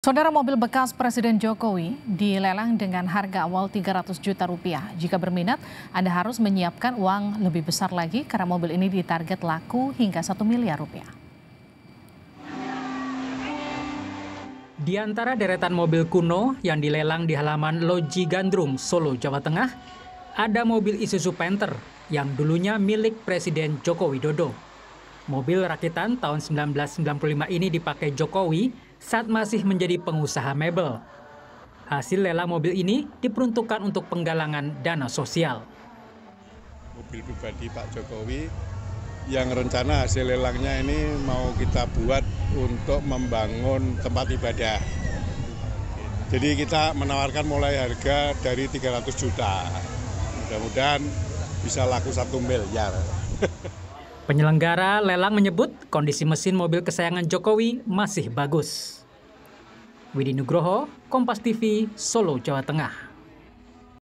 Saudara mobil bekas Presiden Jokowi dilelang dengan harga awal 300 juta rupiah. Jika berminat, Anda harus menyiapkan uang lebih besar lagi karena mobil ini ditarget laku hingga 1 miliar rupiah. Di antara deretan mobil kuno yang dilelang di halaman Loji Gandrung, Solo, Jawa Tengah, ada mobil Isuzu Panther yang dulunya milik Presiden Joko Widodo. Mobil rakitan tahun 1995 ini dipakai Jokowi saat masih menjadi pengusaha mebel. Hasil lelang mobil ini diperuntukkan untuk penggalangan dana sosial. Mobil pribadi Pak Jokowi yang rencana hasil lelangnya ini mau kita buat untuk membangun tempat ibadah. Jadi kita menawarkan mulai harga dari 300 juta. Mudah-mudahan bisa laku satu miliar. Penyelenggara lelang menyebut kondisi mesin mobil kesayangan Jokowi masih bagus. Widi Nugroho, Kompas TV, Solo, Jawa Tengah.